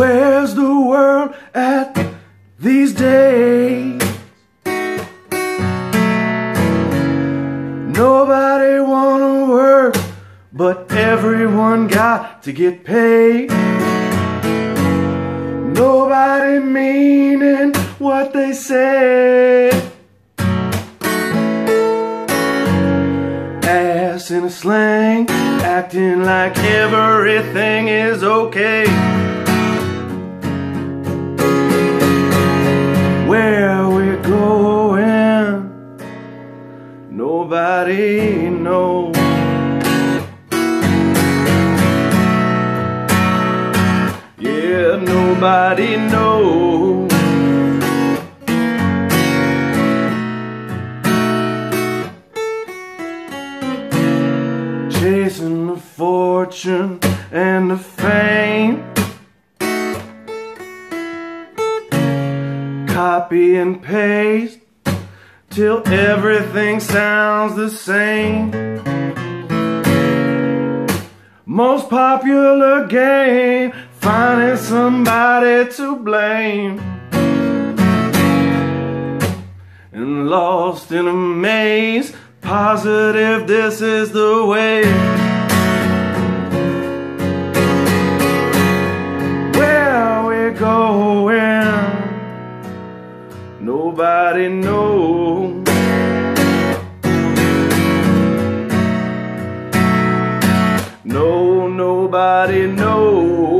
Where's the world at these days? Nobody wanna work, but everyone got to get paid. Nobody meaning what they say. Ass in a slang, acting like everything is okay. Nobody knows. Yeah, nobody knows. Chasing the fortune and the fame. Copy and paste till everything sounds the same. Most popular game, finding somebody to blame. And lost in a maze, positive this is the way. Where we're going, nobody knows. No, nobody knows.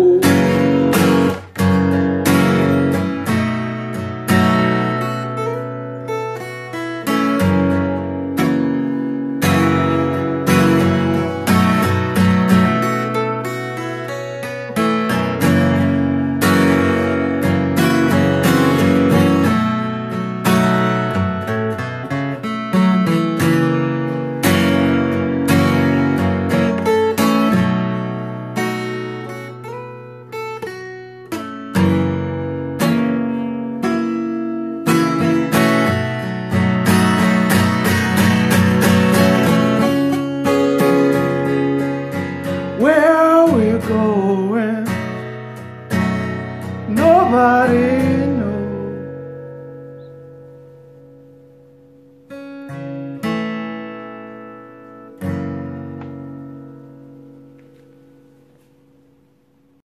Going, nobody